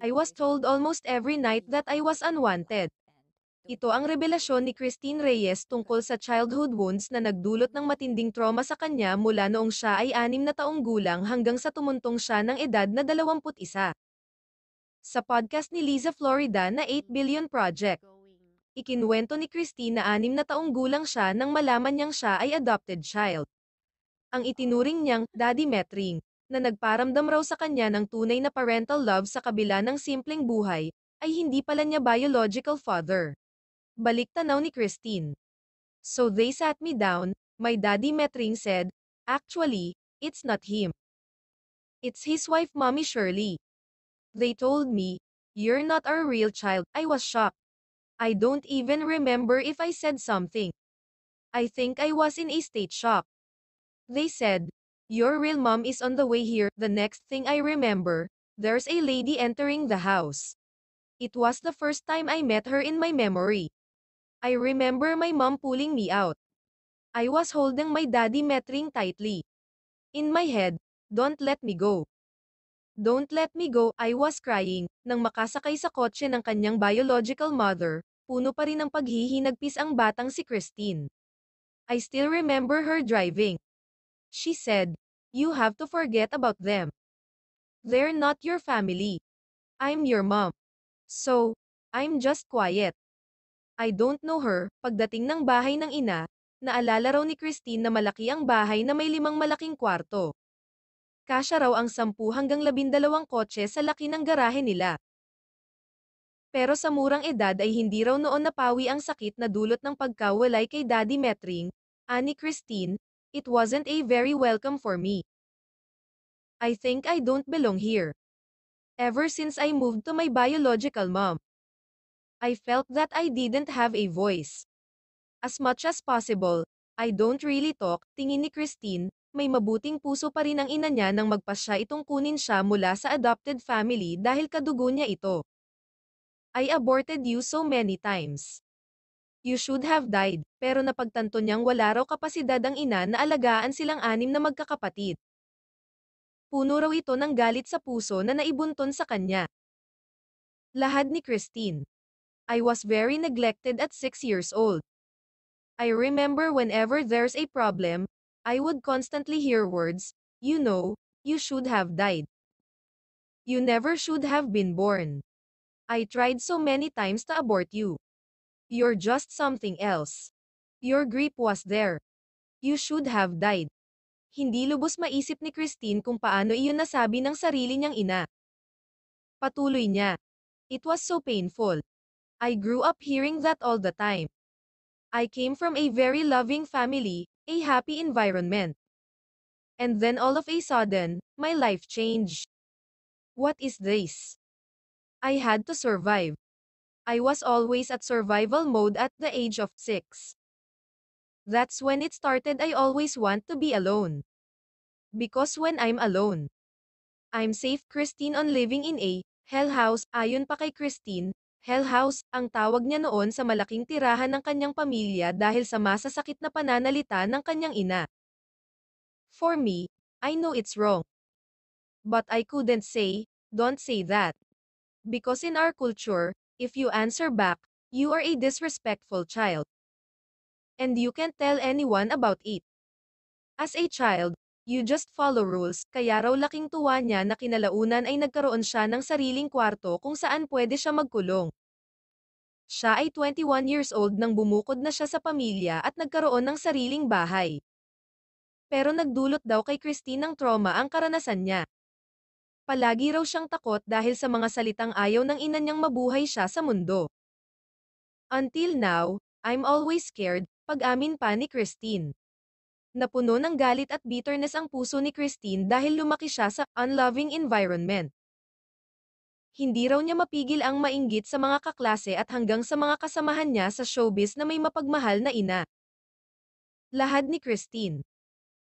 I was told almost every night that I was unwanted. Ito ang revelasyon ni Christine Reyes tungkol sa childhood wounds na nagdulot ng matinding trauma sa kanya mula noong siya ay anim na taong gulang hanggang sa tumuntong siya ng edad na 21. Sa podcast ni Liza Florida na 8 Billion Project, ikinuwento ni Christine na anim na taong gulang siya nang malaman niyang siya ay adopted child. Ang itinuring niyang Daddy Metring, na nagparamdam raw sa kanya ng tunay na parental love sa kabila ng simpleng buhay, ay hindi pala niya biological father. Balik tanaw ni Christine. So they sat me down, my daddy Metring said, actually, it's not him. It's his wife mommy Shirley. They told me, you're not our real child, I was shocked. I don't even remember if I said something. I think I was in a state shock. They said, your real mom is on the way here, the next thing I remember, there's a lady entering the house. It was the first time I met her in my memory. I remember my mom pulling me out. I was holding my daddy metring tightly. In my head, don't let me go. Don't let me go, I was crying, nang makasakay sa kotse ng kanyang biological mother, puno pa rin ng paghihinagpis ang batang si Christine. I still remember her driving. She said, you have to forget about them. They're not your family. I'm your mom. So, I'm just quiet. I don't know her, pagdating ng bahay ng ina, naalala raw ni Christine na malaki ang bahay na may limang malaking kwarto. Kasya raw ang 10 hanggang 12 kotse sa laki ng garahe nila. Pero sa murang edad ay hindi raw noon napawi ang sakit na dulot ng pagkawalay kay Daddy Metring, ani Christine, it wasn't a very welcome for me. I think I don't belong here. Ever since I moved to my biological mom. I felt that I didn't have a voice. As much as possible, I don't really talk, tingin ni Christine, may mabuting puso pa rin ang ina niya nang magpasya itong kunin siya mula sa adopted family dahil kadugo niya ito. I aborted you so many times. You should have died, pero napagtanto niyang wala raw kapasidad ang ina na alagaan silang anim na magkakapatid. Puno raw ito ng galit sa puso na naibunton sa kanya. Lahad ni Christine. I was very neglected at 6 years old. I remember whenever there's a problem, I would constantly hear words, you know, you should have died. You never should have been born. I tried so many times to abort you. You're just something else. Your grip was there. You should have died. Hindi lubos maisip ni Christine kung paano iyon nasabi ng sarili niyang ina. Patuloy niya. It was so painful. I grew up hearing that all the time. I came from a very loving family, a happy environment. And then all of a sudden, my life changed. What is this? I had to survive. I was always at survival mode at the age of 6. That's when it started I always want to be alone. Because when I'm alone, I'm safe Christine on living in a hell house ayon pa kay Christine, Hell House, ang tawag niya noon sa malaking tirahan ng kanyang pamilya dahil sa masasakit na pananalita ng kanyang ina. For me, I know it's wrong. But I couldn't say, don't say that. Because in our culture, if you answer back, you are a disrespectful child. And you can't tell anyone about it. As a child, you just follow rules, kaya raw laking tuwa niya na kinalaunan ay nagkaroon siya ng sariling kwarto kung saan pwede siya magkulong. Siya ay 21 years old nang bumukod na siya sa pamilya at nagkaroon ng sariling bahay. Pero nagdulot daw kay Christine ng trauma ang karanasan niya. Palagi raw siyang takot dahil sa mga salitang ayaw ng ina niyang mabuhay siya sa mundo. Until now, I'm always scared, pag-amin pa ni Christine. Napuno ng galit at bitterness ang puso ni Christine dahil lumaki siya sa unloving environment. Hindi raw niya mapigil ang mainggit sa mga kaklase at hanggang sa mga kasamahan niya sa showbiz na may mapagmahal na ina. Lahad ni Christine.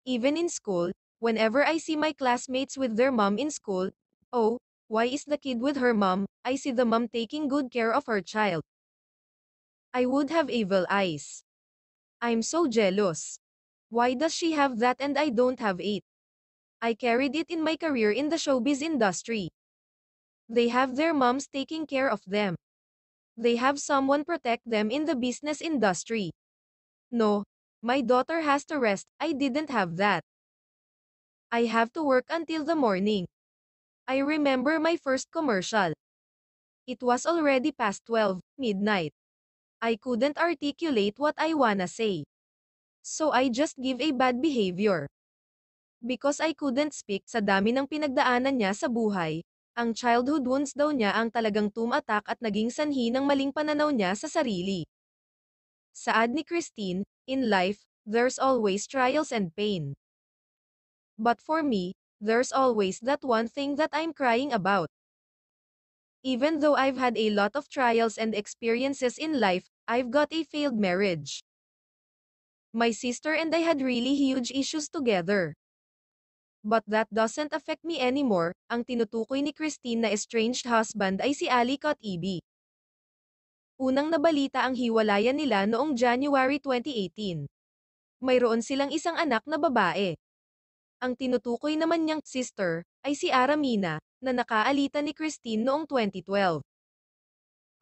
Even in school, whenever I see my classmates with their mom in school, oh, why is the kid with her mom, I see the mom taking good care of her child. I would have evil eyes. I'm so jealous. Why does she have that and I don't have it? I carried it in my career in the showbiz industry. They have their moms taking care of them. They have someone protect them in the business industry. No, my daughter has to rest, I didn't have that. I have to work until the morning. I remember my first commercial. It was already past 12, midnight. I couldn't articulate what I wanna say. So I just give a bad behavior. Because I couldn't speak sa dami ng pinagdaanan niya sa buhay, ang childhood wounds daw niya ang talagang tumatak at naging sanhi ng maling pananaw niya sa sarili. Saad ni Christine, in life, there's always trials and pain. But for me, there's always that one thing that I'm crying about. Even though I've had a lot of trials and experiences in life, I've got a failed marriage. My sister and I had really huge issues together. But that doesn't affect me anymore, ang tinutukoy ni Christine na estranged husband ay si Ali Katibi. Unang nabalita ang hiwalayan nila noong January 2018. Mayroon silang isang anak na babae. Ang tinutukoy naman niyang sister ay si Aramina, na nakaalita ni Christine noong 2012.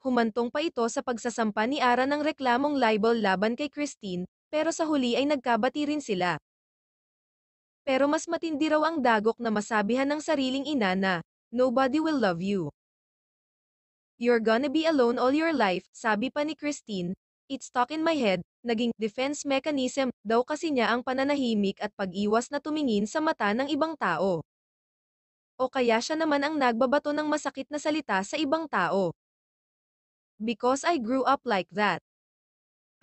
Humantong pa ito sa pagsasampa ni Ara ng reklamong libel laban kay Christine, pero sa huli ay nagkabati rin sila. Pero mas matindi raw ang dagok na masabihan ng sariling ina na, nobody will love you. You're gonna be alone all your life, sabi pa ni Christine, it's stuck in my head, naging defense mechanism daw kasi niya ang pananahimik at pag-iwas na tumingin sa mata ng ibang tao. O kaya siya naman ang nagbabato ng masakit na salita sa ibang tao. Because I grew up like that.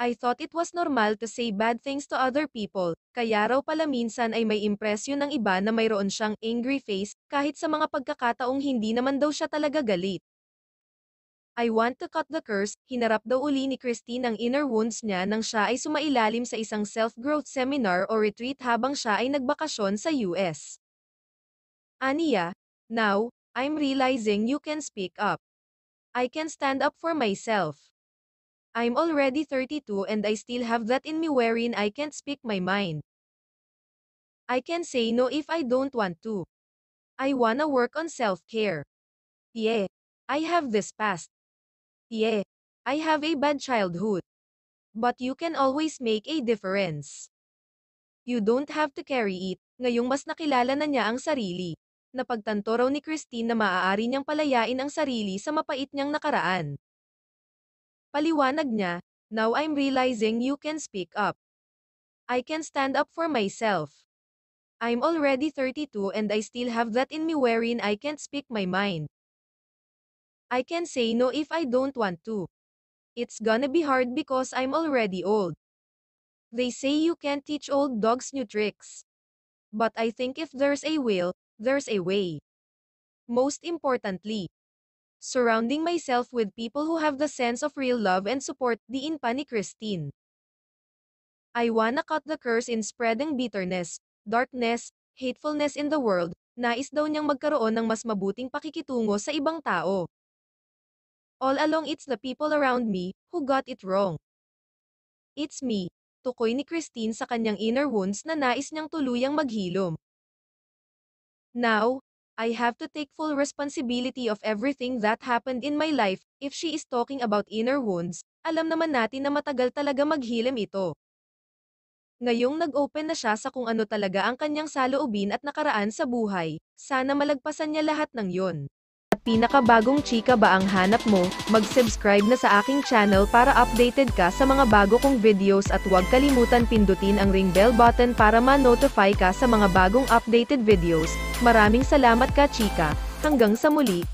I thought it was normal to say bad things to other people, kaya raw pala minsan ay may impresyon ng iba na mayroon siyang angry face, kahit sa mga pagkakataong hindi naman daw siya talaga galit. I want to cut the curse, hinarap daw uli ni Christine ang inner wounds niya nang siya ay sumailalim sa isang self-growth seminar o retreat habang siya ay nagbakasyon sa US. Aniya, now, I'm realizing you can speak up. I can stand up for myself. I'm already 32 and I still have that in me wherein I can't speak my mind. I can say no if I don't want to. I wanna work on self-care. Yeah, I have this past. Yeah, I have a bad childhood. But you can always make a difference. You don't have to carry it, ngayong mas nakilala na niya ang sarili. Napagtanto raw ni Christine na maaari niyang palayain ang sarili sa mapait niyang nakaraan. Paliwanag niya, now I'm realizing you can speak up. I can stand up for myself. I'm already 32 and I still have that in me wherein I can't speak my mind. I can say no if I don't want to. It's gonna be hard because I'm already old. They say you can't teach old dogs new tricks. But I think if there's a will, there's a way. Most importantly, surrounding myself with people who have the sense of real love and support, diin pa Christine. I wanna cut the curse in spreading bitterness, darkness, hatefulness in the world, nais daw niyang magkaroon ng mas mabuting pakikitungo sa ibang tao. All along it's the people around me, who got it wrong. It's me, tukoy ni Christine sa kanyang inner wounds na nais niyang tuluyang maghilom. Now, I have to take full responsibility of everything that happened in my life, if she is talking about inner wounds, alam naman natin na matagal talaga maghilim ito. Ngayong nag-open na siya sa kung ano talaga ang kanyang saloobin at nakaraan sa buhay, sana malagpasan niya lahat ng yon. At pinakabagong chika ba ang hanap mo, mag-subscribe na sa aking channel para updated ka sa mga bago kong videos at huwag kalimutan pindutin ang ring bell button para ma-notify ka sa mga bagong updated videos. Maraming salamat ka chika, hanggang sa muli,